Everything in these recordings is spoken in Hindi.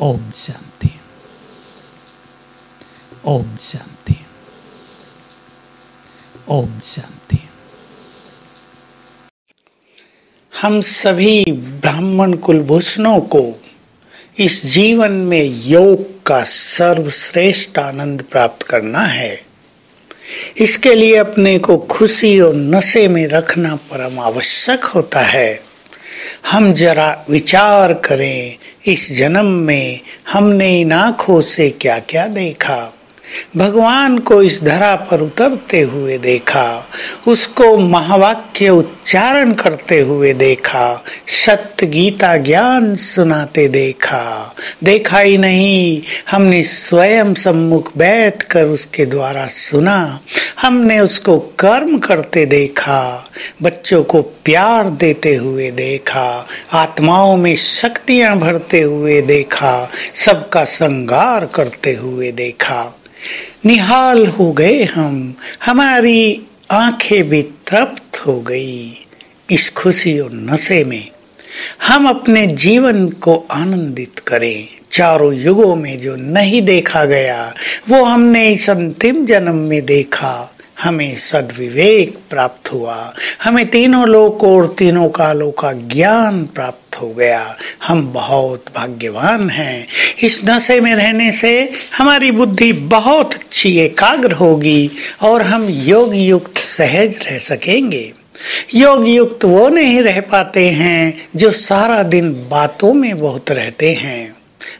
ओम शांति ओम शांति ओम शांति हम सभी ब्राह्मण कुलभूषणों को इस जीवन में योग का सर्वश्रेष्ठ आनंद प्राप्त करना है। इसके लिए अपने को खुशी और नशे में रखना परम आवश्यक होता है। हम जरा विचार करें इस जन्म में हमने इन आँखों से क्या क्या देखा? भगवान को इस धरा पर उतरते हुए देखा, उसको महावाक्य उच्चारण करते हुए देखा सत्य गीता ज्ञान सुनाते देखा। देखा ही नहीं, हमने स्वयं सम्मुख बैठकर उसके द्वारा सुना, हमने उसको कर्म करते देखा, बच्चों को प्यार देते हुए देखा, आत्माओं में शक्तियाँ भरते हुए देखा, सबका श्रृंगार करते हुए देखा। निहाल हो गए हम। हमारी आँखें भी तृप्त हो गई इस खुशी और नशे में। हम अपने जीवन को आनंदित करें। चारों युगों में जो नहीं देखा गया, वो हमने इस अंतिम जन्म में देखा। हमें सदविवेक प्राप्त हुआ। हमें तीनों लोक और तीनों कालों का ज्ञान प्राप्त हो गया। हम बहुत भाग्यवान हैं। इस नशे में रहने से हमारी बुद्धि बहुत अच्छी एकाग्र होगी और हम योग युक्त सहज रह सकेंगे। योग युक्त वो नहीं रह पाते हैं जो सारा दिन बातों में बहुत रहते हैं।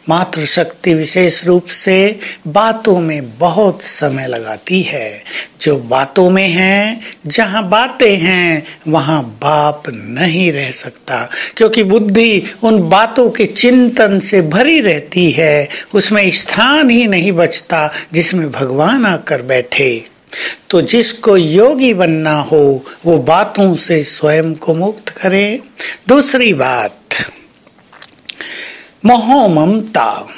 मात्र शक्ति विशेष रूप से बातों में बहुत समय लगाती है। जो बातों में है, जहाँ बातें हैं, वहाँ बाप नहीं रह सकता। क्योंकि बुद्धि उन बातों के चिंतन से भरी रहती है, उसमें स्थान ही नहीं बचता जिसमें भगवान आकर बैठे। तो जिसको योगी बनना हो, वो बातों से स्वयं को मुक्त करे। दूसरी बात मोह ममता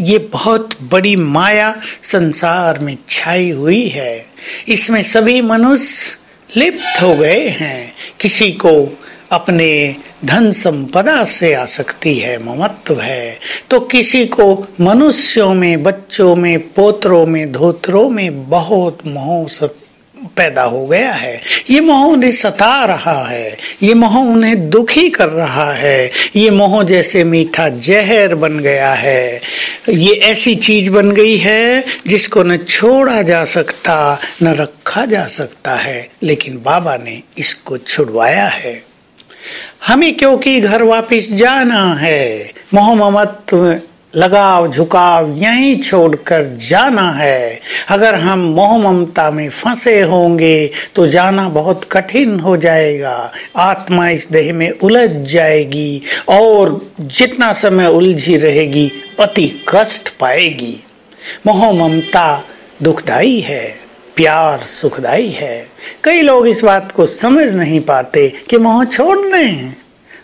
ये बहुत बड़ी माया संसार में छाई हुई है। इसमें सभी मनुष्य लिप्त हो गए हैं। किसी को अपने धन संपदा से आसक्ति है, ममत्व है। तो किसी को मनुष्यों में, बच्चों में, पोत्रों में, धोत्रों में बहुत मोह पैदा हो गया है। ये मोह उन्हें सता रहा है। ये मोह उन्हें दुखी कर रहा है। ये मोह जैसे मीठा जहर बन गया है। ये ऐसी चीज़ बन गई है जिसको न छोड़ा जा सकता, न रखा जा सकता है। लेकिन बाबा ने इसको छुड़वाया है। हमें क्योंकि घर वापस जाना है। मोह ममत्व लगाव, झुकाव यहीं छोड़कर जाना है। अगर हम मोह ममता में फंसे होंगे तो जाना बहुत कठिन हो जाएगा। आत्मा इस देह में उलझ जाएगी और जितना समय उलझी रहेगी, अति कष्ट पाएगी। मोह ममता दुखदाई है, प्यार सुखदाई है। कई लोग इस बात को समझ नहीं पाते कि मोह छोड़ दें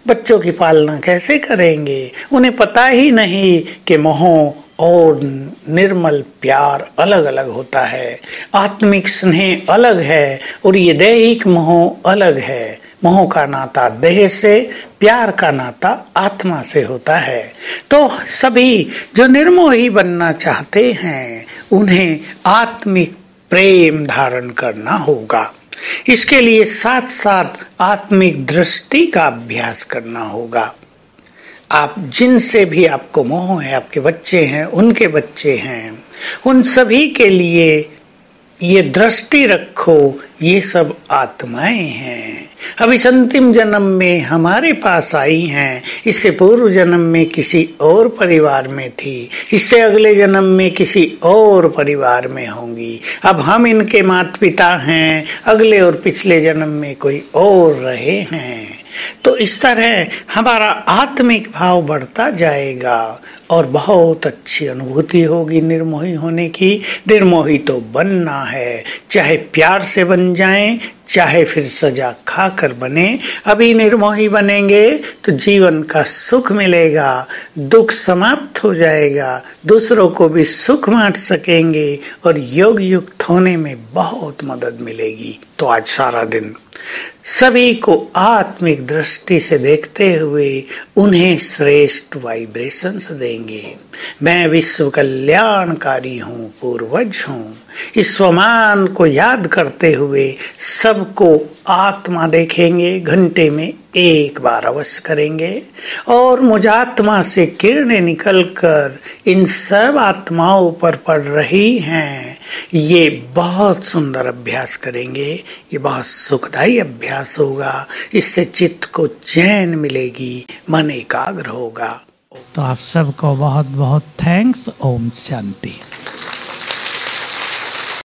बच्चों की पालना कैसे करेंगे? उन्हें पता ही नहीं कि मोह और निर्मल प्यार अलग अलग होता है। आत्मिक स्नेह अलग है और ये दैहिक मोह अलग है। मोह का नाता देह से, प्यार का नाता आत्मा से होता है। तो सभी जो निर्मोही बनना चाहते हैं, उन्हें आत्मिक प्रेम धारण करना होगा। इसके लिए साथ साथ आत्मिक दृष्टि का अभ्यास करना होगा। आप जिनसे भी आपको मोह है, आपके बच्चे हैं, उनके बच्चे हैं, उन सभी के लिए ये दृष्टि रखो, ये सब आत्माएँ हैं। अब इस अंतिम जन्म में हमारे पास आई हैं। इससे पूर्व जन्म में किसी और परिवार में थी। इससे अगले जन्म में किसी और परिवार में होंगी। अब हम इनके माता पिता हैं। अगले और पिछले जन्म में कोई और रहे हैं। तो इस तरह हमारा आत्मिक भाव बढ़ता जाएगा और बहुत अच्छी अनुभूति होगी निर्मोही होने की। निर्मोही तो बनना है, चाहे प्यार से बन जाए, चाहे फिर सजा खाकर बने। अभी निर्मोही बनेंगे तो जीवन का सुख मिलेगा, दुख समाप्त हो जाएगा, दूसरों को भी सुख बांट सकेंगे और योग युक्त होने में बहुत मदद मिलेगी। तो आज सारा दिन सभी को आत्मिक दृष्टि से देखते हुए उन्हें श्रेष्ठ वाइब्रेशंस देंगे। मैं विश्व कल्याणकारी हूँ, पूर्वज हूँ। इस स्वमान को याद करते हुए सबको आत्मा देखेंगे, घंटे में एक बार अवश्य करेंगे। और मुझ आत्मा से किरणें निकलकर इन सब आत्माओं पर पड़ रही हैं। ये बहुत सुंदर अभ्यास करेंगे, ये बहुत सुखदायी अभ्यास होगा, इससे चित्त को चैन मिलेगी, मन एकाग्र होगा। तो आप सबको बहुत बहुत थैंक्स ओम शांति।